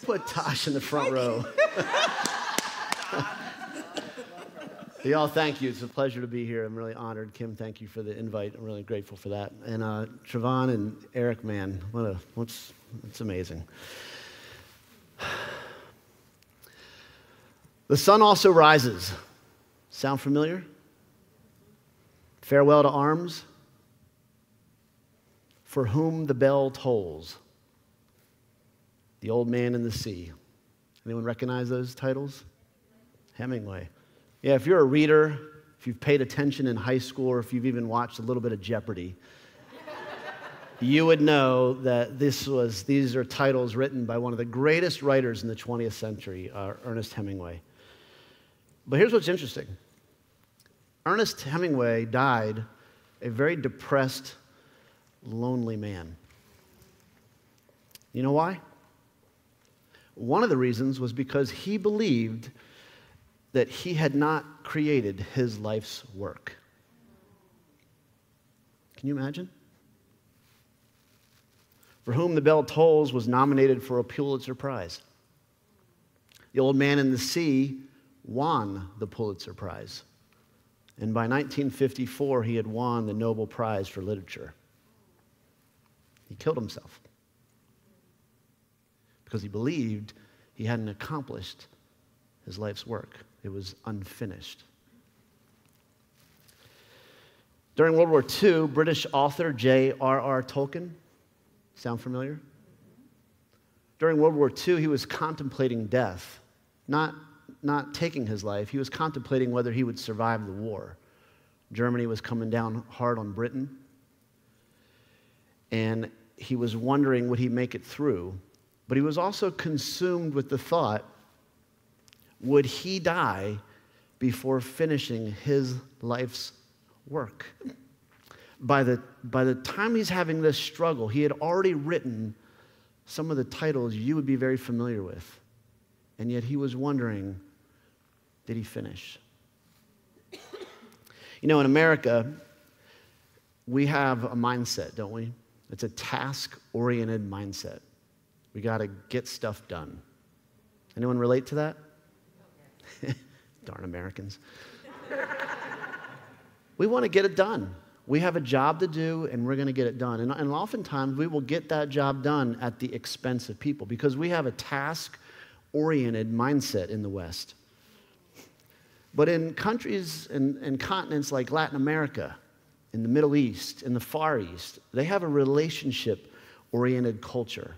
Who put Tosh in the front row? Y'all, thank you. It's a pleasure to be here. I'm really honored. Kim, thank you for the invite. I'm really grateful for that. And uh, Trevon and Eric, man, what a, what's, it's amazing. The sun also rises. Sound familiar? Farewell to arms. For whom the bell tolls. The Old Man in the Sea. Anyone recognize those titles? Hemingway. Yeah, if you're a reader, if you've paid attention in high school, or if you've even watched a little bit of Jeopardy, you would know that this was, these are titles written by one of the greatest writers in the 20th century, uh, Ernest Hemingway. But here's what's interesting Ernest Hemingway died a very depressed, lonely man. You know why? One of the reasons was because he believed that he had not created his life's work. Can you imagine? For Whom the Bell Tolls was nominated for a Pulitzer Prize. The Old Man in the Sea won the Pulitzer Prize. And by 1954, he had won the Nobel Prize for Literature. He killed himself because he believed he hadn't accomplished his life's work, it was unfinished. During World War II, British author J.R.R. Tolkien, sound familiar? During World War II, he was contemplating death, not not taking his life, he was contemplating whether he would survive the war. Germany was coming down hard on Britain, and he was wondering would he make it through. But he was also consumed with the thought would he die before finishing his life's work? By the, by the time he's having this struggle, he had already written some of the titles you would be very familiar with. And yet he was wondering did he finish? You know, in America, we have a mindset, don't we? It's a task oriented mindset. We got to get stuff done. Anyone relate to that? Darn Americans. we want to get it done. We have a job to do and we're going to get it done. And, and oftentimes we will get that job done at the expense of people because we have a task oriented mindset in the West. But in countries and, and continents like Latin America, in the Middle East, in the Far East, they have a relationship oriented culture.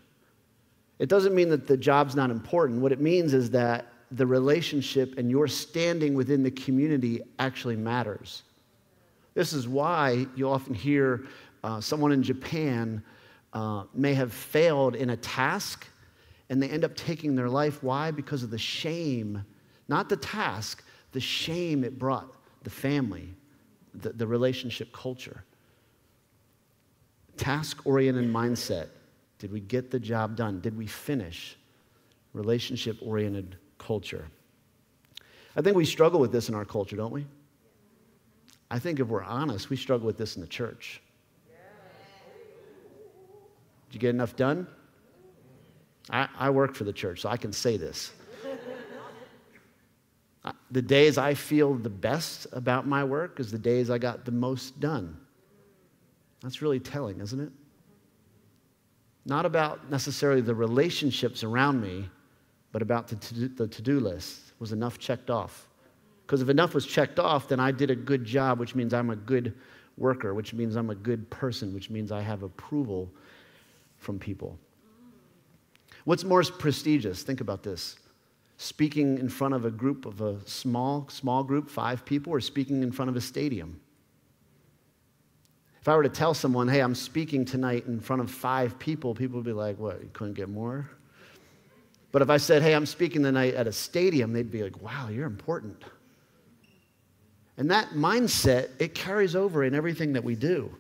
It doesn't mean that the job's not important. What it means is that the relationship and your standing within the community actually matters. This is why you often hear uh, someone in Japan uh, may have failed in a task and they end up taking their life. Why? Because of the shame, not the task, the shame it brought the family, the, the relationship culture. Task oriented mindset. Did we get the job done? Did we finish? Relationship oriented culture. I think we struggle with this in our culture, don't we? I think if we're honest, we struggle with this in the church. Did you get enough done? I, I work for the church, so I can say this the days I feel the best about my work is the days I got the most done. That's really telling, isn't it? Not about necessarily the relationships around me, but about the to do list. Was enough checked off? Because if enough was checked off, then I did a good job, which means I'm a good worker, which means I'm a good person, which means I have approval from people. What's more prestigious? Think about this speaking in front of a group of a small, small group, five people, or speaking in front of a stadium. If I were to tell someone, hey, I'm speaking tonight in front of five people, people would be like, what, you couldn't get more? But if I said, hey, I'm speaking tonight at a stadium, they'd be like, wow, you're important. And that mindset, it carries over in everything that we do.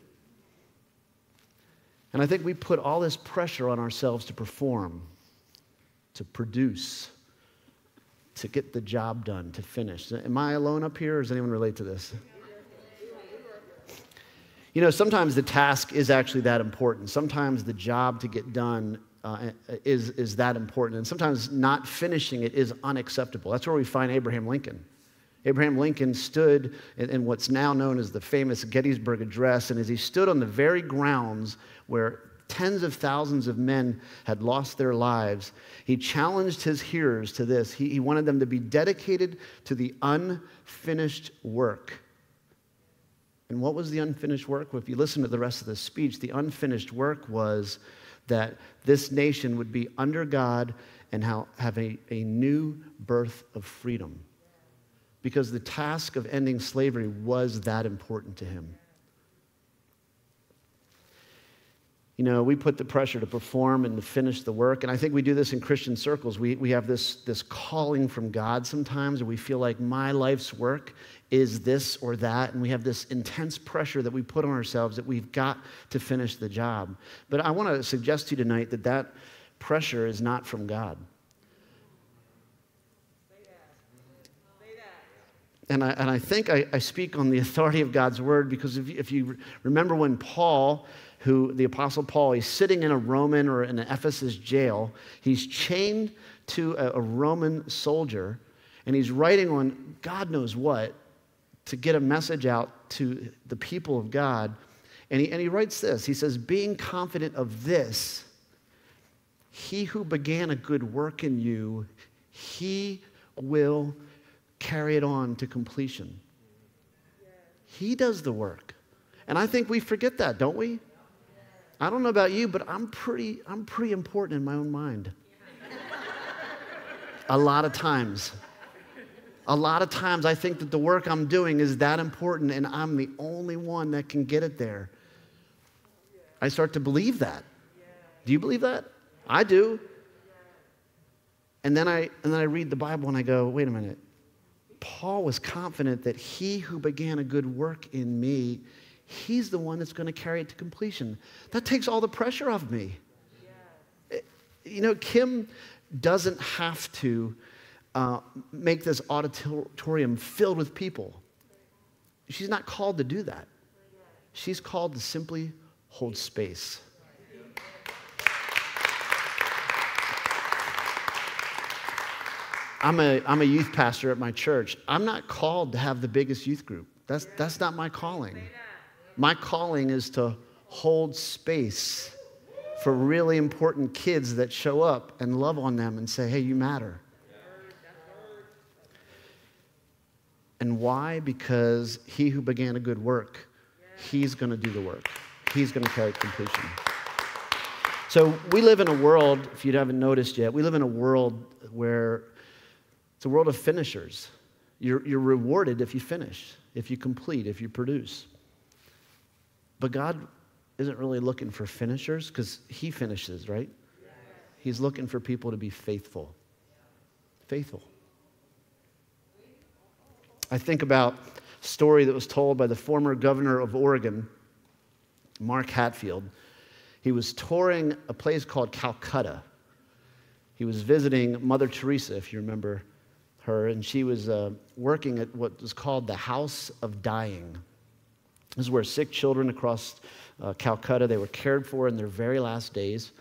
And I think we put all this pressure on ourselves to perform, to produce, to get the job done, to finish. Am I alone up here, or does anyone relate to this? You know, sometimes the task is actually that important. Sometimes the job to get done uh, is, is that important. And sometimes not finishing it is unacceptable. That's where we find Abraham Lincoln. Abraham Lincoln stood in, in, what's now known as the famous Gettysburg Address, and as he stood on the very grounds where tens of thousands of men had lost their lives, he challenged his hearers to this. He, he wanted them to be dedicated to the unfinished work. And what was the unfinished work? Well, if you listen to the rest of the speech, the unfinished work was that this nation would be under God and have a, a new birth of freedom. Because the task of ending slavery was that important to him. You know, we put the pressure to perform and to finish the work. And I think we do this in Christian circles. We, we have this, this calling from God sometimes, and we feel like my life's work is this or that. And we have this intense pressure that we put on ourselves that we've got to finish the job. But I want to suggest to you tonight that that pressure is not from God. And I, and I think I, I speak on the authority of God's word because if you, if you remember when Paul who the Apostle Paul, he's sitting in a Roman or in an Ephesus jail. He's chained to a, a Roman soldier, and he's writing on God knows what to get a message out to the people of God. And he, and he writes this He says, Being confident of this, he who began a good work in you, he will carry it on to completion. He does the work. And I think we forget that, don't we? I don't know about you, but I'm pretty, I'm pretty important in my own mind. a lot of times. A lot of times I think that the work I'm doing is that important and I'm the only one that can get it there. I start to believe that. Do you believe that? I do. And then I, and then I read the Bible and I go, wait a minute. Paul was confident that he who began a good work in me, He's the one that's going to carry it to completion. That takes all the pressure off me. Yeah. You know, Kim doesn't have to uh, make this auditorium filled with people. She's not called to do that. She's called to simply hold space. I'm a, I'm a youth pastor at my church. I'm not called to have the biggest youth group. That's, that's not my calling. My calling is to hold space for really important kids that show up and love on them and say, hey, you matter. And why? Because he who began a good work, he's going to do the work. He's going to carry completion. So we live in a world, if you haven't noticed yet, we live in a world where it's a world of finishers. You're, you're rewarded if you finish, if you complete, if you produce. But God isn't really looking for finishers because He finishes, right? He's looking for people to be faithful. Faithful. I think about a story that was told by the former governor of Oregon, Mark Hatfield. He was touring a place called Calcutta. He was visiting Mother Teresa, if you remember her, and she was uh, working at what was called the House of Dying. This is where sick children across uh, Calcutta, they were cared for in their very last days.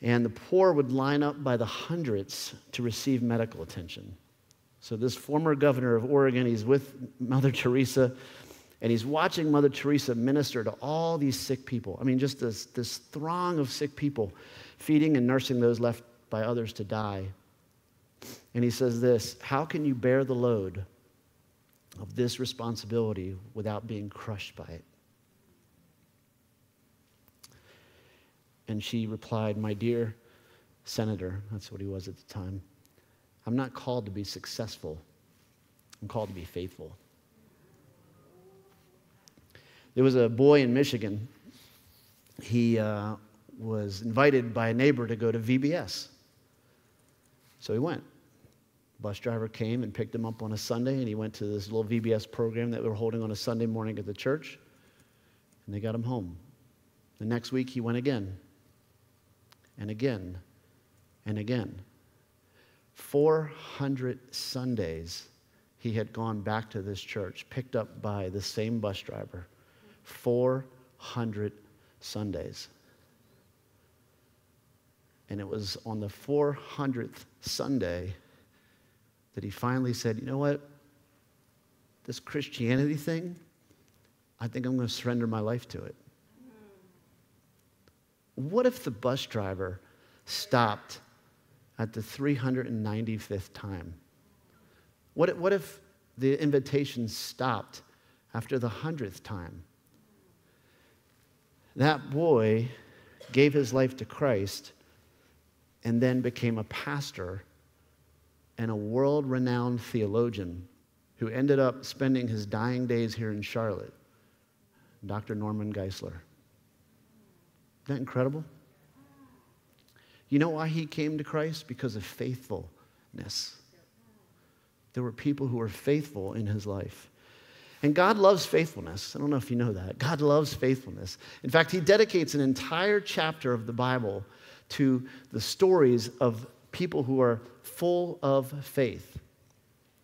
And the poor would line up by the hundreds to receive medical attention. So this former governor of Oregon, he's with Mother Teresa, and he's watching Mother Teresa minister to all these sick people. I mean, just this, this throng of sick people, feeding and nursing those left by others to die. And he says this How can you bear the load of this responsibility without being crushed by it? And she replied, My dear senator, that's what he was at the time, I'm not called to be successful, I'm called to be faithful. There was a boy in Michigan. He uh, was invited by a neighbor to go to VBS. So he went bus driver came and picked him up on a Sunday, and he went to this little VBS program that we were holding on a Sunday morning at the church, and they got him home. The next week, he went again, and again, and again. 400 Sundays he had gone back to this church, picked up by the same bus driver. 400 Sundays. And it was on the 400th Sunday that he finally said, You know what? This Christianity thing, I think I'm going to surrender my life to it. What if the bus driver stopped at the 395th time? What, what if the invitation stopped after the 100th time? That boy gave his life to Christ and then became a pastor and a world renowned theologian who ended up spending his dying days here in Charlotte, Dr. Norman Geisler. Isn't that incredible? You know why he came to Christ? Because of faithfulness. There were people who were faithful in his life. And God loves faithfulness. I don't know if you know that. God loves faithfulness. In fact, he dedicates an entire chapter of the Bible to the stories of people who are full of faith.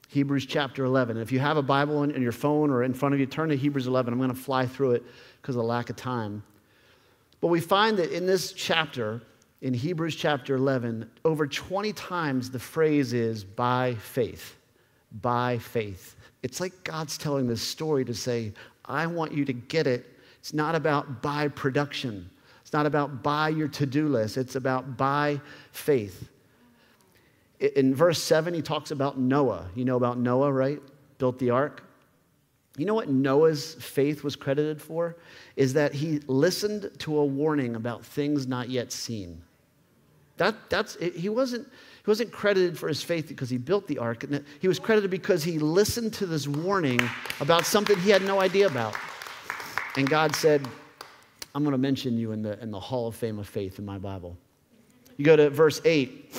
Hebrews chapter 11. If you have a Bible in, your phone or in front of you, turn to Hebrews 11. I'm going to fly through it because of the lack of time. But we find that in this chapter, in Hebrews chapter 11, over 20 times the phrase is by faith. By faith. It's like God's telling this story to say, I want you to get it. It's not about by production, not about by your to do list, it's about by faith. In verse 7, he talks about Noah. You know about Noah, right? Built the ark. You know what Noah's faith was credited for? Is that he listened to a warning about things not yet seen. That, that's, he wasn't he wasn't credited for his faith because he built the ark. He was credited because he listened to this warning about something he had no idea about. And God said, I'm going to mention you in the, in the Hall of Fame of Faith in my Bible. You go to verse 8,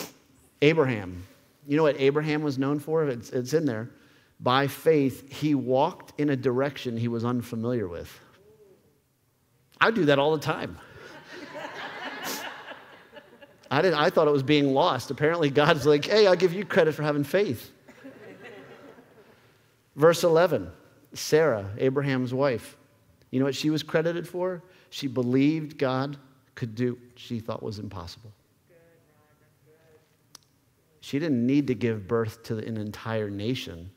Abraham. You know what Abraham was known for? It's, it's in there. By faith, he walked in a direction he was unfamiliar with. I do that all the time. I, didn't, I thought it was being lost. Apparently, God's like, hey, I'll give you credit for having faith. Verse 11 Sarah, Abraham's wife. You know what she was credited for? She believed God could do what she thought was impossible. She didn't need to give birth to an entire nation.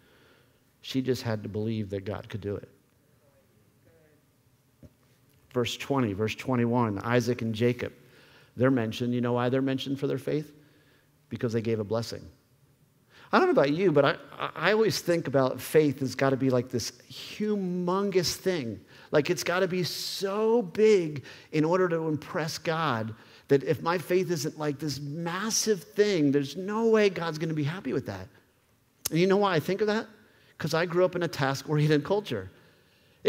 She just had to believe that God could do it. Verse 20, verse 21, Isaac and Jacob. They're mentioned. You know why they're mentioned for their faith? Because they gave a blessing. I don't know about you, but I, I always think about faith has got to be like this humongous thing. Like it's got to be so big in order to impress God that if my faith isn't like this massive thing, there's no way God's going to be happy with that. And you know why I think of that? Because I grew up in a task oriented culture.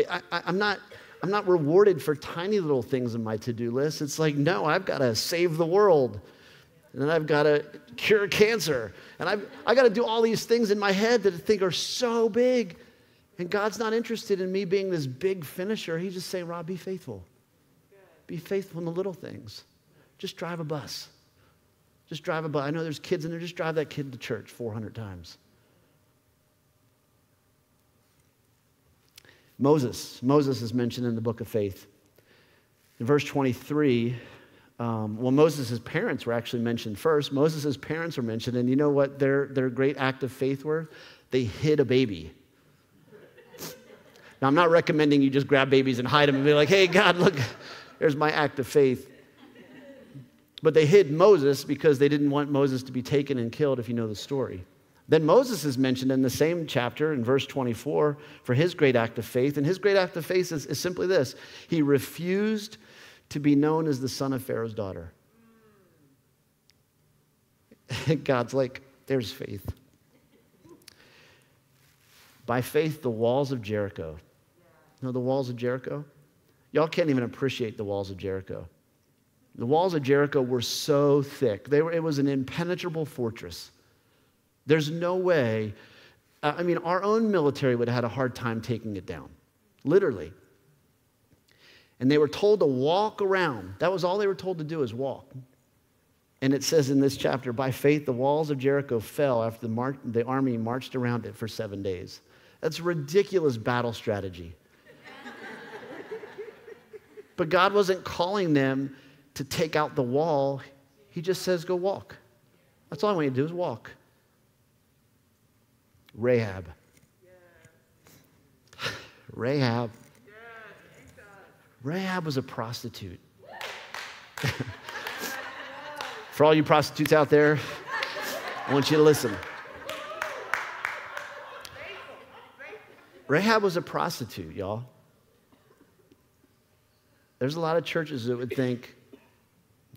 I, am not, I'm not rewarded for tiny little things in my to do list. It's like, no, I've got to save the world. And then I've got to cure cancer. And I've, i got to do all these things in my head that I think are so big. And God's not interested in me being this big finisher. He's just saying, Rod, be faithful. Be faithful in the little things. Just drive a bus. Just drive a bus. I know there's kids in there. Just drive that kid to church 400 times. Moses. Moses is mentioned in the book of faith. In verse 23, um, well, Moses' parents were actually mentioned first. Moses' parents were mentioned, and you know what their, their great act of faith were? They hid a baby. Now, I'm not recommending you just grab babies and hide them and be like, hey, God, look, there's my act of faith. But they hid Moses because they didn't want Moses to be taken and killed, if you know the story. Then Moses is mentioned in the same chapter in verse 24 for his great act of faith. And his great act of faith is, is simply this he refused to be known as the son of Pharaoh's daughter. God's like, there's faith. By faith, the walls of Jericho. You know the walls of Jericho? Y'all can't even appreciate the walls of Jericho. The walls of Jericho were so thick, they were, it was an impenetrable fortress. There's no way. I mean, our own military would have had a hard time taking it down, literally. And they were told to walk around. That was all they were told to do is walk. And it says in this chapter, by faith, the walls of Jericho fell after the, mar- the army marched around it for seven days. That's ridiculous battle strategy. But God wasn't calling them to take out the wall, He just says, go walk. That's all I want you to do is walk. Rahab. Rahab. Rahab was a prostitute. For all you prostitutes out there, I want you to listen. Rahab was a prostitute, y'all. There's a lot of churches that would think,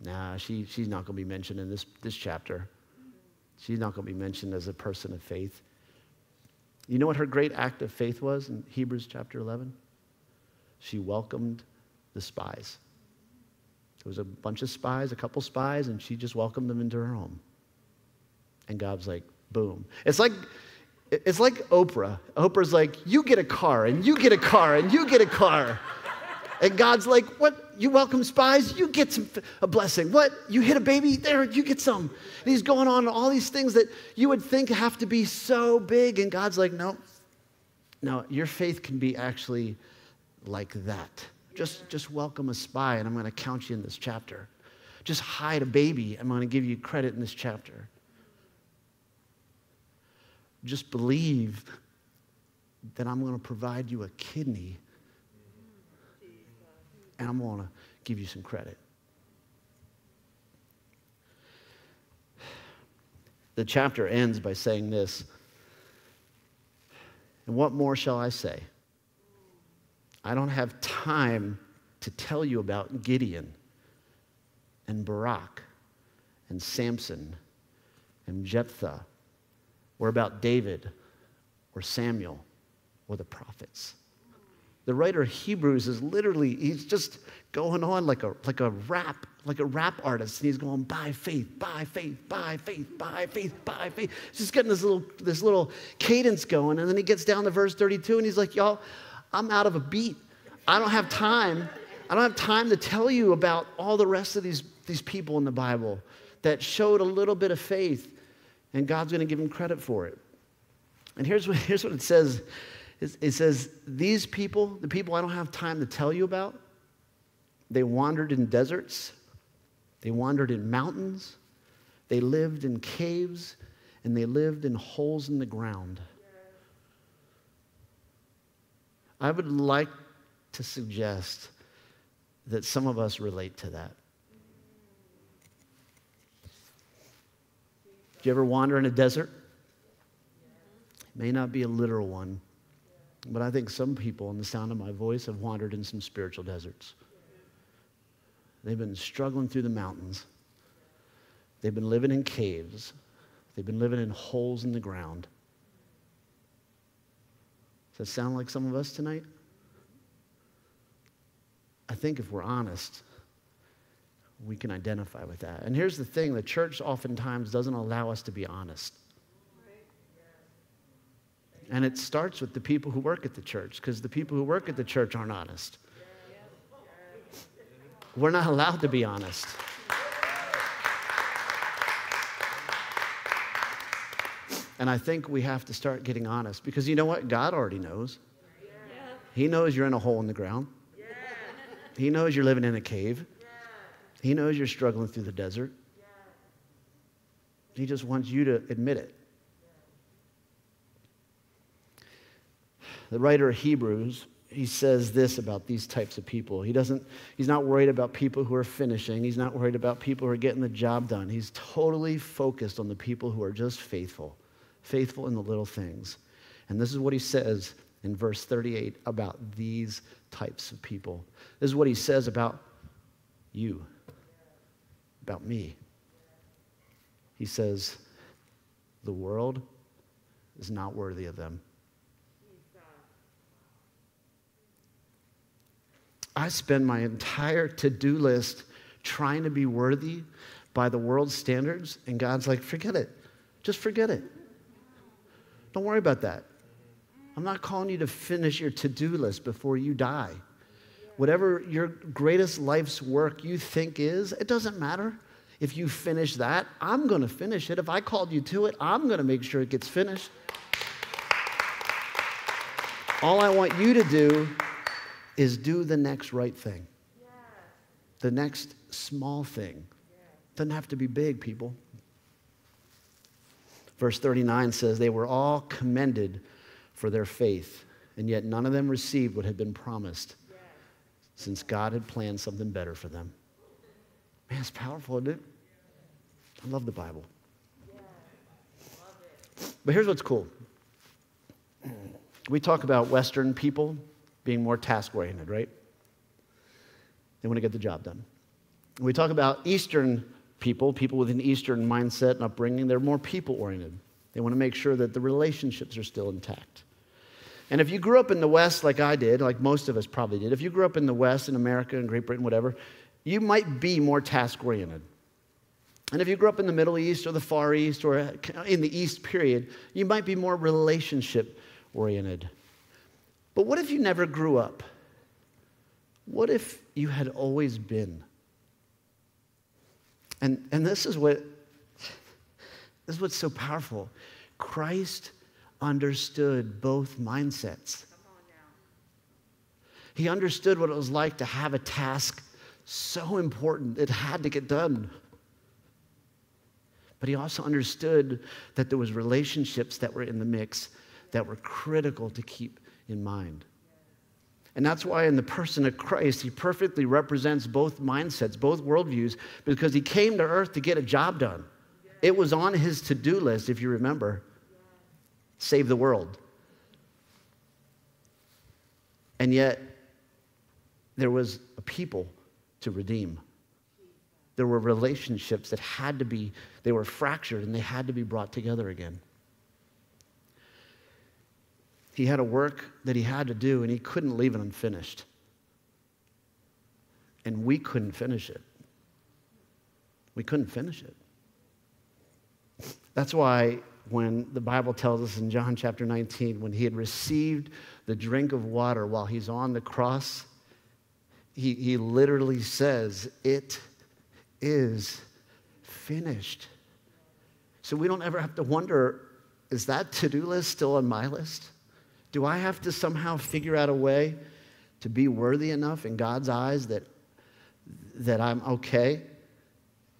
nah, she, she's not going to be mentioned in this, this chapter. She's not going to be mentioned as a person of faith. You know what her great act of faith was in Hebrews chapter 11? She welcomed the spies. There was a bunch of spies, a couple spies, and she just welcomed them into her home. And God's like, boom. It's like, it's like Oprah. Oprah's like, you get a car, and you get a car, and you get a car. And God's like, what? You welcome spies? You get some, a blessing. What? You hit a baby? There, you get some. And he's going on all these things that you would think have to be so big. And God's like, no, no, your faith can be actually like that. Just, just welcome a spy, and I'm going to count you in this chapter. Just hide a baby, I'm going to give you credit in this chapter. Just believe that I'm going to provide you a kidney, and I'm going to give you some credit. The chapter ends by saying this And what more shall I say? I don't have time to tell you about Gideon and Barak and Samson and Jephthah or about David or Samuel or the prophets. The writer of Hebrews is literally, he's just going on like a, like a rap, like a rap artist. And he's going by faith, by faith, by faith, by faith, by faith. He's just getting this little, this little cadence going. And then he gets down to verse 32 and he's like, y'all, I'm out of a beat. I don't have time. I don't have time to tell you about all the rest of these, these people in the Bible that showed a little bit of faith, and God's going to give them credit for it. And here's what, here's what it says it says, These people, the people I don't have time to tell you about, they wandered in deserts, they wandered in mountains, they lived in caves, and they lived in holes in the ground. I would like to suggest that some of us relate to that. Do you ever wander in a desert? It may not be a literal one, but I think some people, in the sound of my voice, have wandered in some spiritual deserts. They've been struggling through the mountains. They've been living in caves. They've been living in holes in the ground. Does that sound like some of us tonight? I think if we're honest, we can identify with that. And here's the thing the church oftentimes doesn't allow us to be honest. And it starts with the people who work at the church because the people who work at the church aren't honest. We're not allowed to be honest. And I think we have to start getting honest because you know what? God already knows. He knows you're in a hole in the ground. He knows you're living in a cave. He knows you're struggling through the desert. He just wants you to admit it. The writer of Hebrews, he says this about these types of people. He doesn't, he's not worried about people who are finishing. He's not worried about people who are getting the job done. He's totally focused on the people who are just faithful, faithful in the little things. And this is what he says in verse 38 about these types of people. This is what he says about you, about me. He says, The world is not worthy of them. I spend my entire to do list trying to be worthy by the world's standards, and God's like, forget it. Just forget it. Don't worry about that. I'm not calling you to finish your to do list before you die. Whatever your greatest life's work you think is, it doesn't matter. If you finish that, I'm going to finish it. If I called you to it, I'm going to make sure it gets finished. All I want you to do is do the next right thing, the next small thing. Doesn't have to be big, people. Verse 39 says, They were all commended for their faith, and yet none of them received what had been promised, since God had planned something better for them. Man, it's powerful, isn't it? I love the Bible. But here's what's cool. We talk about Western people being more task oriented, right? They want to get the job done. We talk about Eastern people, people with an Eastern mindset and upbringing, they're more people oriented. They want to make sure that the relationships are still intact. And if you grew up in the West like I did, like most of us probably did, if you grew up in the West, in America, in Great Britain, whatever, you might be more task oriented. And if you grew up in the Middle East or the Far East or in the East period, you might be more relationship oriented. But what if you never grew up? What if you had always been? And, and this is what this is what's so powerful. Christ understood both mindsets. He understood what it was like to have a task so important, it had to get done. But he also understood that there was relationships that were in the mix that were critical to keep in mind. And that's why, in the person of Christ, he perfectly represents both mindsets, both worldviews, because he came to earth to get a job done. It was on his to do list, if you remember save the world. And yet, there was a people to redeem. There were relationships that had to be, they were fractured and they had to be brought together again. He had a work that he had to do, and he couldn't leave it unfinished. And we couldn't finish it. We couldn't finish it. That's why when the Bible tells us in John chapter 19, when he had received the drink of water while he's on the cross, he, he literally says, It is finished. So we don't ever have to wonder is that to do list still on my list? Do I have to somehow figure out a way to be worthy enough in God's eyes that, that I'm okay?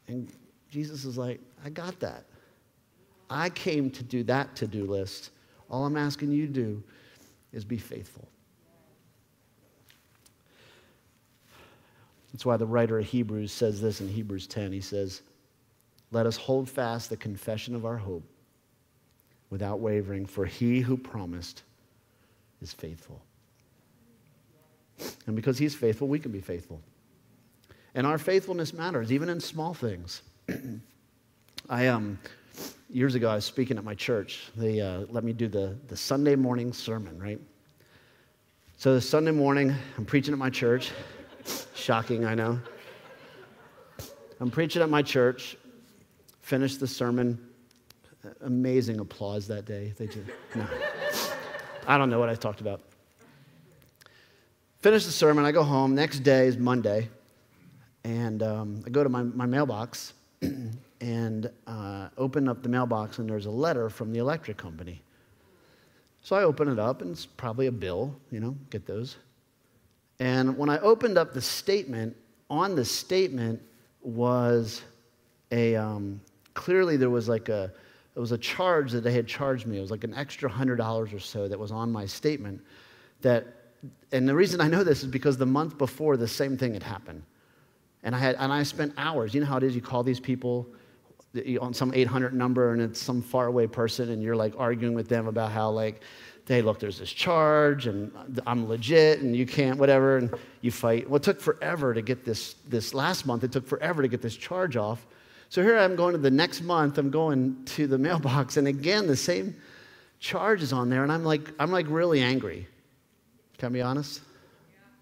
And Jesus is like, I got that. I came to do that to do list. All I'm asking you to do is be faithful. That's why the writer of Hebrews says this in Hebrews 10. He says, Let us hold fast the confession of our hope without wavering, for he who promised is faithful. And because he's faithful, we can be faithful. And our faithfulness matters, even in small things. I, um, years ago, I was speaking at my church. They uh, let me do the, the Sunday morning sermon, right? So, the Sunday morning, I'm preaching at my church. Shocking, I know. I'm preaching at my church, finished the sermon. Amazing applause that day. They just, no. I don't know what I talked about. Finish the sermon, I go home. Next day is Monday, and um, I go to my, my mailbox and uh, open up the mailbox, and there's a letter from the electric company. So I open it up, and it's probably a bill, you know, get those. And when I opened up the statement, on the statement was a, um, clearly there was like a, it was a charge that they had charged me. It was like an extra $100 or so that was on my statement. That, and the reason I know this is because the month before, the same thing had happened. And I, had, and I spent hours. You know how it is? You call these people on some 800 number and it's some faraway person and you're like arguing with them about how, like, hey, look, there's this charge and I'm legit and you can't, whatever. And you fight. Well, it took forever to get this, this last month, it took forever to get this charge off. So here I'm going to the next month, I'm going to the mailbox, and again, the same charge is on there, and I'm like, I'm like really angry. Can I be honest?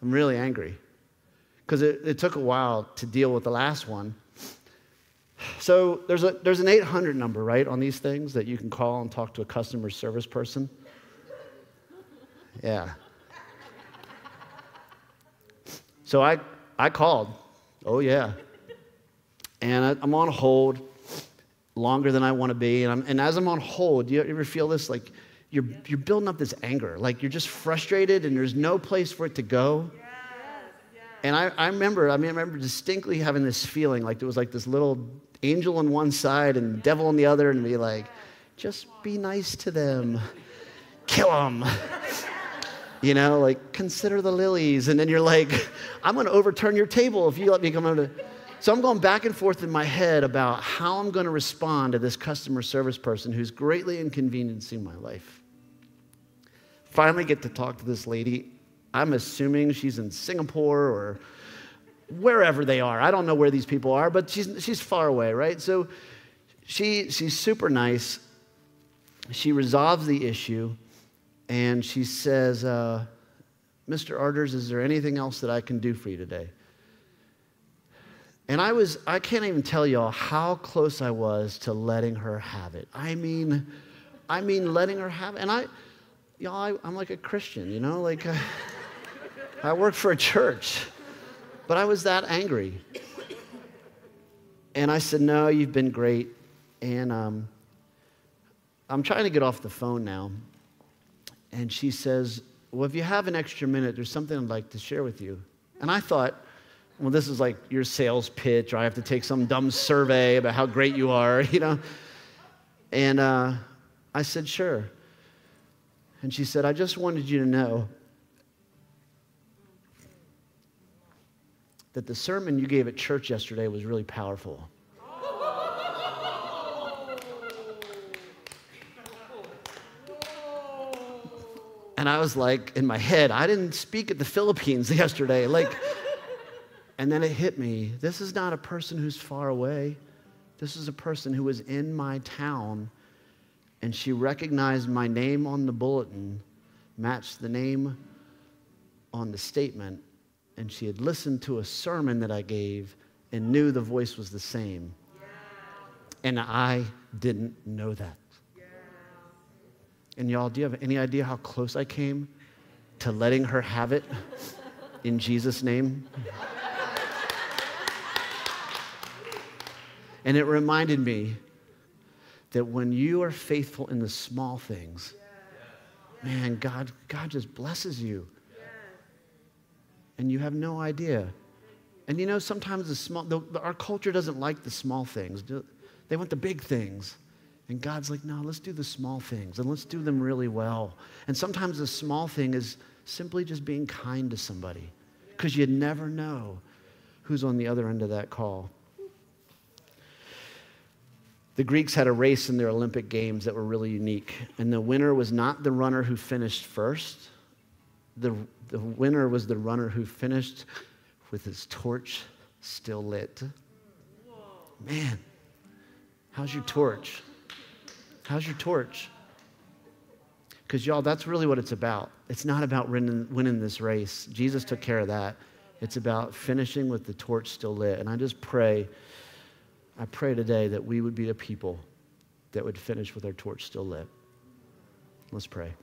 I'm really angry. Because it, it took a while to deal with the last one. So there's, a, there's an 800 number, right, on these things that you can call and talk to a customer service person. Yeah. So I, I called. Oh, yeah and I'm on hold longer than I want to be. And, and, as I'm on hold, do you ever feel this? Like you're, you're building up this anger. Like you're just frustrated and there's no place for it to go. And I, I remember, I mean, I remember distinctly having this feeling like there was like this little angel on one side and devil on the other, and be like, just be nice to them, kill them. You know, like consider the lilies, and then you're like, I'm going to overturn your table if you let me come over. So I'm going back and forth in my head about how I'm going to respond to this customer service person who's greatly inconveniencing my life. Finally, get to talk to this lady. I'm assuming she's in Singapore or wherever they are. I don't know where these people are, but she's, she's far away, right? So she, she's super nice. She resolves the issue and she says, uh, Mr. Arters, is there anything else that I can do for you today? And I was, I can't even tell y'all how close I was to letting her have it. I mean, I mean, letting her have it. And I, y'all, I, am like a Christian, you know, like uh, I work for a church, but I was that angry. And I said, No, you've been great. And um, I'm trying to get off the phone now. And she says, Well, if you have an extra minute, there's something I'd like to share with you. And I thought, well, this is like your sales pitch, or I have to take some dumb survey about how great you are, you know? And uh, I said, sure. And she said, I just wanted you to know that the sermon you gave at church yesterday was really powerful. And I was like, in my head, I didn't speak at the Philippines yesterday. Like, and then it hit me this is not a person who's far away. This is a person who was in my town, and she recognized my name on the bulletin, matched the name on the statement, and she had listened to a sermon that I gave and knew the voice was the same. And I didn't know that. And y'all, do you have any idea how close I came to letting her have it in Jesus' name? And it reminded me that when you are faithful in the small things, man, God, God just blesses you. And you have no idea. And you know, sometimes the small, the, our culture doesn't like the small things. They want the big things. And God's like, no, let's do the small things and let's do them really well. And sometimes the small thing is simply just being kind to somebody because you never know who's on the other end of that call. The Greeks had a race in their Olympic Games that were really unique. And the winner was not the runner who finished first, the, the winner was the runner who finished with his torch still lit. Man, how's your torch? How's your torch? Because, y'all, that's really what it's about. It's not about winning, winning this race. Jesus took care of that. It's about finishing with the torch still lit. And I just pray I pray today that we would be a people that would finish with our torch still lit. Let's pray.